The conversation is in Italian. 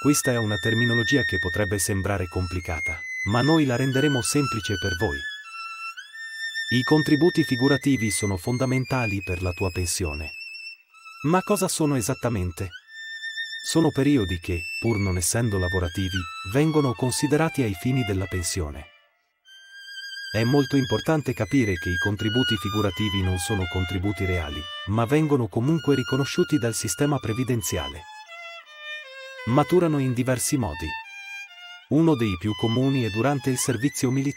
Questa è una terminologia che potrebbe sembrare complicata, ma noi la renderemo semplice per voi. I contributi figurativi sono fondamentali per la tua pensione. Ma cosa sono esattamente? Sono periodi che, pur non essendo lavorativi, vengono considerati ai fini della pensione. È molto importante capire che i contributi figurativi non sono contributi reali, ma vengono comunque riconosciuti dal sistema previdenziale. Maturano in diversi modi. Uno dei più comuni è durante il servizio militare.